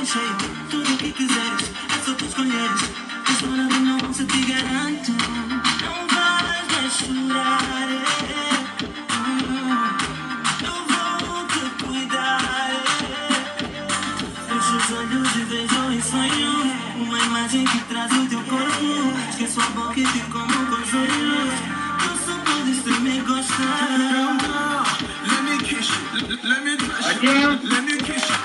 me. Tudo o que quiseres, é só tu escolheres. És dona do meu mundo, se te garanto. Não vais mais chorar. É, é. Eu vou te cuidar. É. Fecho os olhos e vejo em sonho Uma imagem que traz o teu corpo Esqueço a boca e te como com os olhos Tu só podes ter me gostar Let me kiss you. Let me touch you. Let me kiss you.